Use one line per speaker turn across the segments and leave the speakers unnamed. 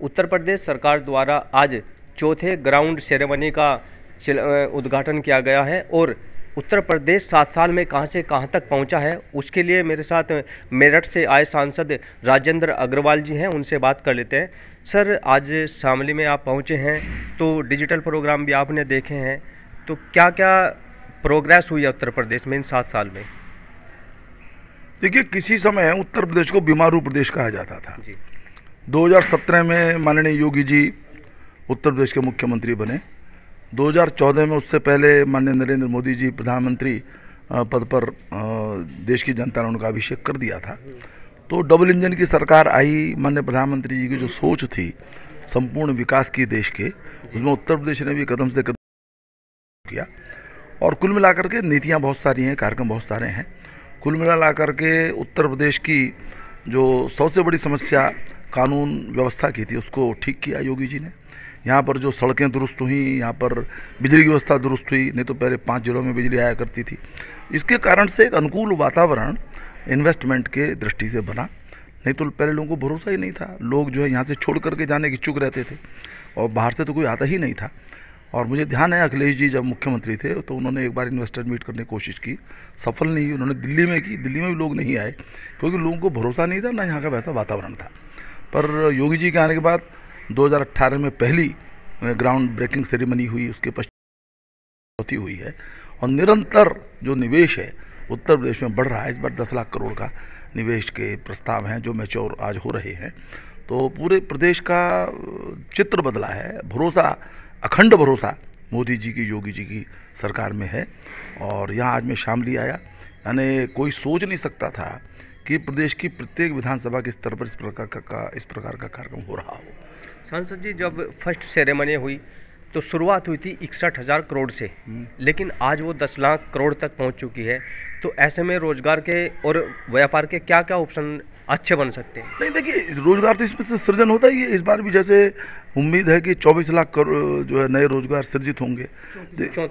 उत्तर प्रदेश सरकार द्वारा आज चौथे ग्राउंड सेरेमनी का उद्घाटन किया गया है और उत्तर प्रदेश सात साल में कहाँ से कहाँ तक पहुँचा है उसके लिए मेरे साथ मेरठ से आए सांसद राजेंद्र अग्रवाल जी हैं उनसे बात कर लेते हैं। सर आज शामली में आप पहुँचे हैं तो डिजिटल प्रोग्राम भी आपने देखे हैं तो क्या क्या प्रोग्रेस हुई है उत्तर प्रदेश में इन सात साल में?
देखिए किसी समय उत्तर प्रदेश को बीमारू प्रदेश कहा जाता था। जी। 2017 में माननीय योगी जी उत्तर प्रदेश के मुख्यमंत्री बने। 2014 में उससे पहले माननीय नरेंद्र मोदी जी प्रधानमंत्री पद पर देश की जनता ने उनका अभिषेक कर दिया था। तो डबल इंजन की सरकार आई माननीय प्रधानमंत्री जी की जो सोच थी संपूर्ण विकास की देश के, उसमें उत्तर प्रदेश ने भी कदम से कदम किया। और कुल मिलाकर के नीतियाँ बहुत सारी हैं, कार्यक्रम बहुत सारे हैं। कुल मिला कर के उत्तर प्रदेश की जो सबसे बड़ी समस्या कानून व्यवस्था की थी, उसको ठीक किया योगी जी ने। यहाँ पर जो सड़कें दुरुस्त हुई, यहाँ पर बिजली की व्यवस्था दुरुस्त हुई, नहीं तो पहले पाँच जिलों में बिजली आया करती थी। इसके कारण से एक अनुकूल वातावरण इन्वेस्टमेंट के दृष्टि से बना, नहीं तो पहले लोगों को भरोसा ही नहीं था। लोग जो है यहाँ से छोड़ करके जाने की इच्छुक रहते थे, और बाहर से तो कोई आता ही नहीं था। और मुझे ध्यान है अखिलेश जी जब मुख्यमंत्री थे तो उन्होंने एक बार इन्वेस्टर मीट करने की कोशिश की, सफल नहीं हुई, उन्होंने दिल्ली में की, दिल्ली में भी लोग नहीं आए, क्योंकि लोगों को भरोसा नहीं था, ना यहाँ का वैसा वातावरण था। पर योगी जी के आने के बाद 2018 में पहली ग्राउंड ब्रेकिंग सेरेमनी हुई, उसके पश्चात हुई है। और निरंतर जो निवेश है, उत्तर प्रदेश में बढ़ रहा है, इस बार दस लाख करोड़ का निवेश के प्रस्ताव हैं, जो मैच्योर आज हो रहे हैं। तो पूरे प्रदेश का चित्र बदला है, भरोसा, अखंड भरोसा मोदी जी की, योगी जी की सरकार में है। और यहाँ आज मैं शामली आया, यानी कोई सोच नहीं सकता था कि प्रदेश की प्रत्येक विधानसभा के स्तर पर इस प्रकार का, का इस प्रकार का कार्यक्रम हो रहा हो
सांसद जी जब फ़र्स्ट सेरेमनी हुई तो शुरुआत हुई थी इकसठ हज़ार करोड़ से हम्म। लेकिन आज वो दस लाख करोड़ तक पहुँच चुकी है तो ऐसे में रोज़गार के और व्यापार के क्या क्या ऑप्शन अच्छे बन सकते हैं।
नहीं देखिए रोज़गार तो इसमें से सृजन होता ही है। इस बार भी जैसे उम्मीद है कि 24 लाख करोड़ जो है नए रोज़गार सृजित होंगे।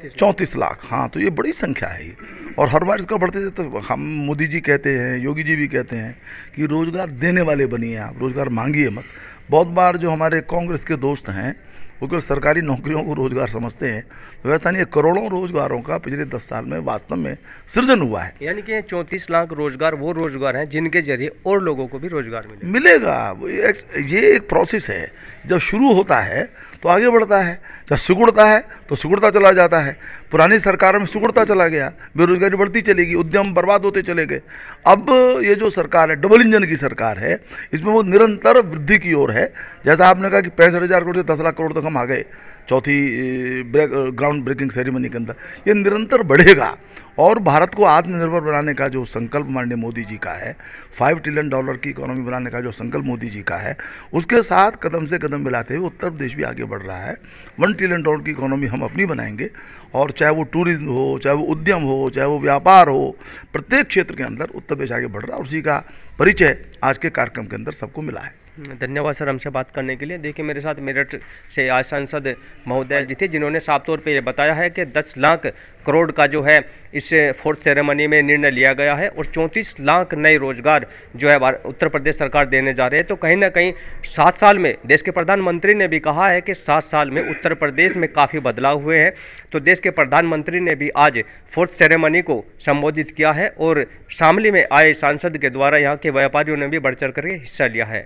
चौंतीस लाख। हाँ तो ये बड़ी संख्या है और हर बार इसका बढ़ते तो हम मोदी जी कहते हैं योगी जी भी कहते हैं कि रोज़गार देने वाले बनिए आप रोज़गार मांगिए मत। बहुत बार जो हमारे कांग्रेस के दोस्त हैं वो केवल सरकारी नौकरियों को रोज़गार समझते हैं। वैसा नहीं करोड़ों रोजगारों का पिछले दस साल में वास्तव में सृजन हुआ है।
यानी कि चौंतीस लाख रोज़गार वो रोज़गार हैं जिनके ज़रिए और लोगों को भी रोज़गार मिले।
मिलेगा। ये एक प्रोसेस है। जब शुरू होता है तो आगे बढ़ता है। जब सिकुड़ता है तो सिकुड़ता चला जाता है। पुरानी सरकार में सुगड़ता चला गया, बेरोजगारी बढ़ती चलेगी उद्यम बर्बाद होते चले गए। अब ये जो सरकार है, डबल इंजन की सरकार है, इसमें वो निरंतर वृद्धि की ओर है। जैसा आपने कहा कि पैंसठ हज़ार करोड़ से दस लाख करोड़ तक हम आ गए, चौथी ब्रेक ग्राउंड ब्रेकिंग सेरेमनी के अंदर। ये निरंतर बढ़ेगा। और भारत को आत्मनिर्भर बनाने का जो संकल्प माननीय मोदी जी का है फाइव ट्रिलियन डॉलर की इकोनॉमी बनाने का जो संकल्प मोदी जी का है, उसके साथ कदम से कदम मिलाते हुए उत्तर प्रदेश भी आगे बढ़ रहा है। वन ट्रिलियन डॉलर की इकोनॉमी हम अपनी बनाएँगे और चाहे वो टूरिज़्म हो, चाहे वो उद्यम हो, चाहे वो व्यापार हो, प्रत्येक क्षेत्र के अंदर उत्तर प्रदेश आगे बढ़ रहा है उसी का परिचय आज के कार्यक्रम के अंदर सबको मिला है।
धन्यवाद सर हमसे बात करने के लिए। देखिए, मेरे साथ मेरठ से आज सांसद महोदय जी थे, जिन्होंने साफ़ तौर पे ये बताया है कि 10 लाख करोड़ का जो है इस फोर्थ सेरेमनी में निर्णय लिया गया है और 34 लाख नए रोज़गार जो है उत्तर प्रदेश सरकार देने जा रहे हैं। तो कहीं ना कहीं सात साल में देश के प्रधानमंत्री ने भी कहा है कि सात साल में उत्तर प्रदेश में काफ़ी बदलाव हुए हैं। तो देश के प्रधानमंत्री ने भी आज फोर्थ सेरेमनी को संबोधित किया है और शामली में आए सांसद के द्वारा यहाँ के व्यापारियों ने भी बढ़ चढ़ करके हिस्सा लिया है।